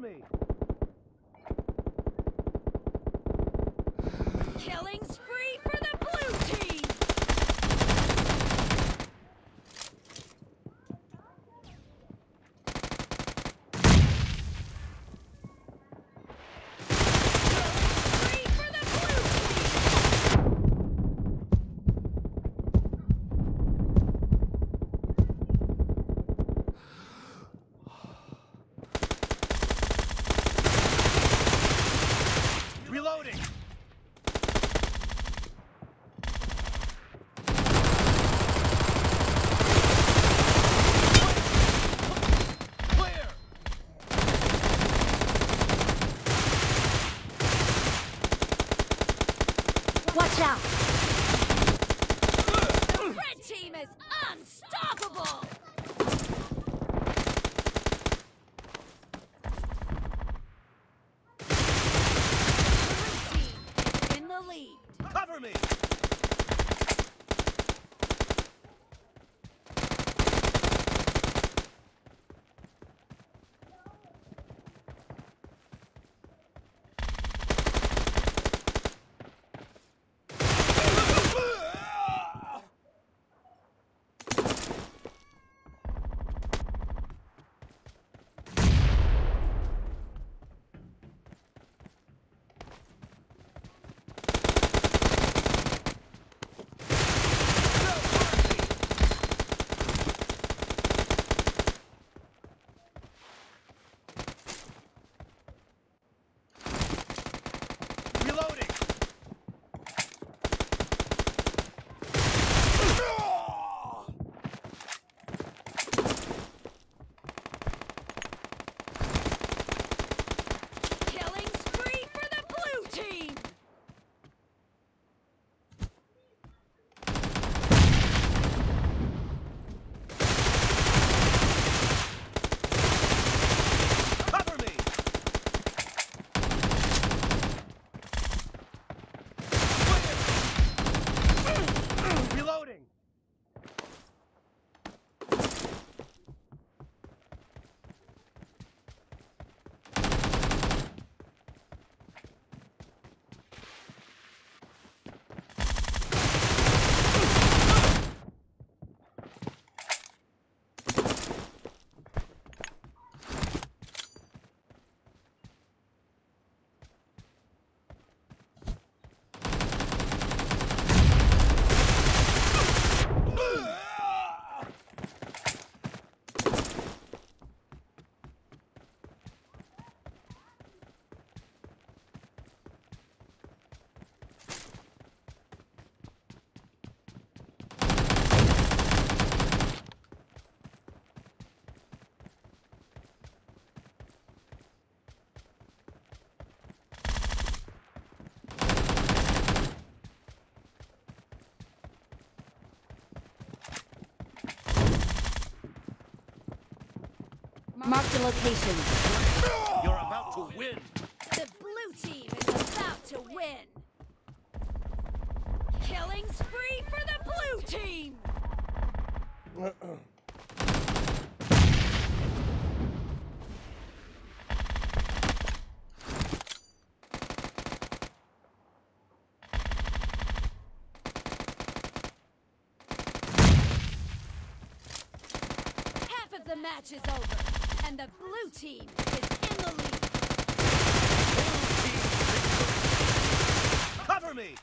me! Killing spree for the blue team! Spree for the blue team! Reloading! Clear! Watch out! The red team is unstoppable! Blue team in the lead. Cover me! Mark the location. You're about to win! The blue team is about to win! Killing spree for the blue team! Half of the match is over, and the blue team is in the lead. Cover me!